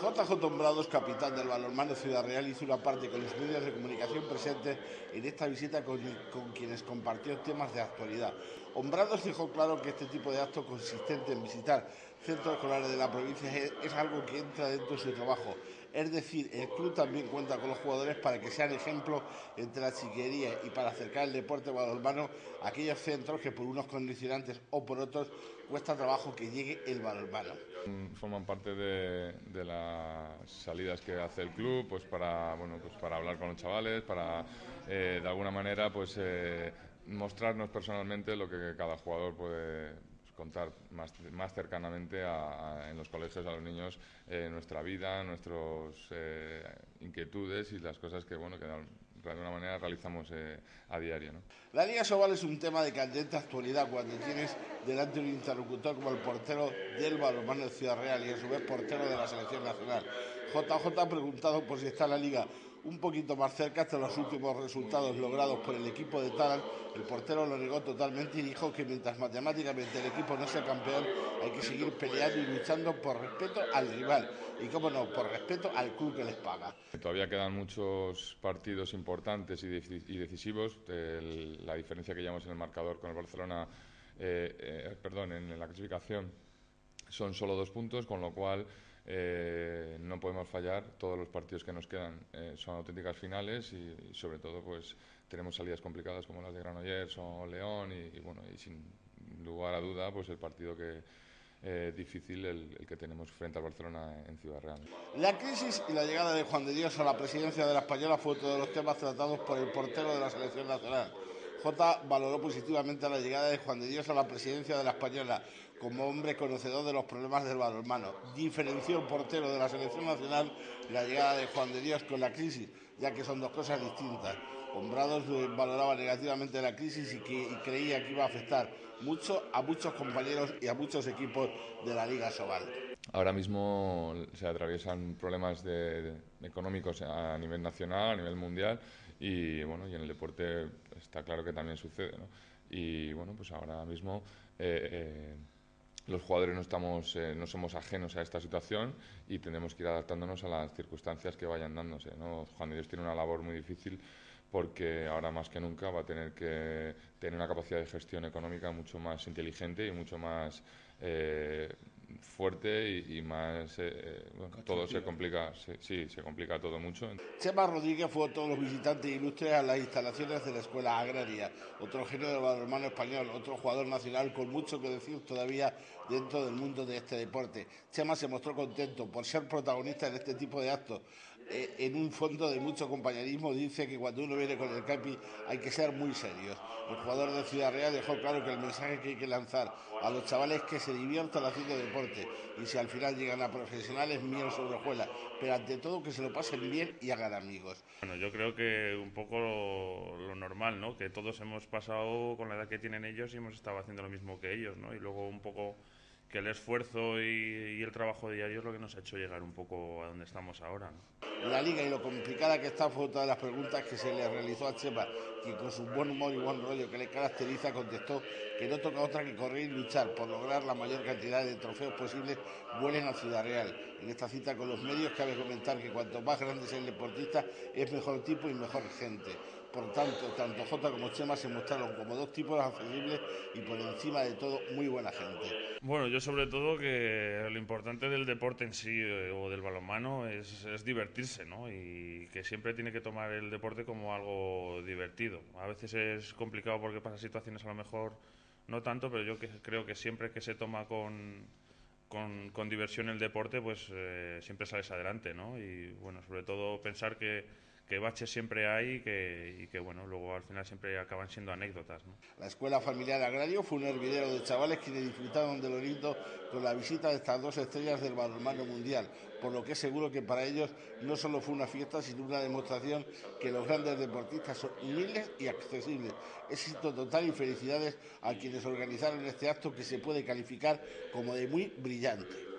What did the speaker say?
JJ Hombrados, capitán del balonmano Ciudad Real, hizo una parte con los medios de comunicación presentes en esta visita con, quienes compartió temas de actualidad. Hombrados dejó claro que este tipo de acto consistente en visitar centros escolares de la provincia es algo que entra dentro de su trabajo es decir, el club también cuenta con los jugadores para que sean ejemplo entre la chiquería y para acercar el deporte balonmano a aquellos centros que por unos condicionantes o por otros cuesta trabajo que llegue el balonmano. Forman parte de, las salidas que hace el club, pues para bueno, pues para hablar con los chavales, para eh, de alguna manera pues eh, mostrarnos personalmente lo que cada jugador puede contar más, más cercanamente en los colegios a los niños eh, nuestra vida, nuestras eh, inquietudes y las cosas que, bueno, que de alguna manera realizamos eh, a diario. La Liga Sobal es un tema de candente actualidad cuando tienes delante un interlocutor como el portero del balonmano de Ciudad Real y a su vez portero de la selección nacional. JJ ha preguntado por si está la Liga un poquito más cerca hasta los últimos resultados logrados por el equipo de Taran. El portero lo negó totalmente y dijo que mientras matemáticamente el equipo no sea campeón, hay que seguir peleando y luchando por respeto al rival y, como no, por respeto al club que les paga. Todavía quedan muchos partidos importantes y decisivos. la diferencia que llevamos en el marcador con el Barcelona, eh, eh, perdón, en la clasificación son solo dos puntos, con lo cual eh, no podemos fallar. Todos los partidos que nos quedan eh, son auténticas finales y, sobre todo pues tenemos salidas complicadas como las de Granollers o León y, bueno y sin lugar a duda pues el partido que eh, difícil el, que tenemos frente al Barcelona en Ciudad Real. La crisis y la llegada de Juan de Dios a la presidencia de la Española fue otro de los temas tratados por el portero de la selección nacional. J valoró positivamente la llegada de Juan de Dios a la presidencia de la Española como hombre conocedor de los problemas del balonmano. Diferenció el portero de la selección nacional la llegada de Juan de Dios con la crisis, ya que son dos cosas distintas. Hombrados valoraba negativamente la crisis y, que, creía que iba a afectar mucho a muchos compañeros y a muchos equipos de la Liga Sobal. Ahora mismo se atraviesan problemas económicos a nivel nacional, a nivel mundial y bueno, y en el deporte está claro que también sucede, ¿no? Y bueno, pues ahora mismo eh, eh, los jugadores no estamos eh, no somos ajenos a esta situación y tenemos que ir adaptándonos a las circunstancias que vayan dándose ¿no? Juan Dios tiene una labor muy difícil porque ahora más que nunca va a tener que tener una capacidad de gestión económica mucho más inteligente y mucho más eh, fuerte y, más eh, eh, todo se complica sí, se complica todo mucho. Chema Rodríguez fue todos los visitantes ilustres a las instalaciones de la escuela agraria. Otro genio del balonmano español otro jugador nacional con mucho que decir todavía dentro del mundo de este deporte. Chema se mostró contento por ser protagonista en este tipo de actos eh, en un fondo de mucho compañerismo dice que cuando uno viene con el Capi hay que ser muy serios. El jugador de Ciudad Real dejó claro que el mensaje que hay que lanzar a los chavales es que se diviertan haciendo deporte y si al final llegan a profesionales, miel sobre hojuelas, pero ante todo que se lo pasen bien y hagan amigos. Bueno, yo creo que un poco lo, lo, normal, ¿no? Que todos hemos pasado con la edad que tienen ellos y hemos estado haciendo lo mismo que ellos, ¿no? Y luego un poco que el esfuerzo y, el trabajo diario es lo que nos ha hecho llegar un poco a donde estamos ahora. La liga y lo complicada que está fue otra de las preguntas que se le realizó a Chepa, que con su buen humor y buen rollo que le caracteriza contestó que no toca otra que correr y luchar por lograr la mayor cantidad de trofeos posibles vuelen a Ciudad Real. En esta cita con los medios cabe comentar que cuanto más grande es el deportista es mejor tipo y mejor gente. Por tanto, tanto Jota como Chema se mostraron como dos tipos accesibles y por encima de todo muy buena gente. Bueno, yo sobre todo que lo importante del deporte en sí eh, o del balonmano es, es divertirse, ¿no? Y que siempre tiene que tomar el deporte como algo divertido. A veces es complicado porque pasa situaciones a lo mejor no tanto, pero yo que, creo que siempre que se toma con, con, diversión el deporte, pues eh, siempre sales adelante, ¿no? Y bueno, sobre todo pensar que que baches siempre hay y que, y que, bueno, luego al final siempre acaban siendo anécdotas. La Escuela Familiar Agrario fue un hervidero de chavales quienes disfrutaron de lo lindo con la visita de estas dos estrellas del balonmano mundial, por lo que es seguro que para ellos no solo fue una fiesta, sino una demostración que los grandes deportistas son humildes y accesibles. Éxito total y felicidades a quienes organizaron este acto que se puede calificar como de muy brillante.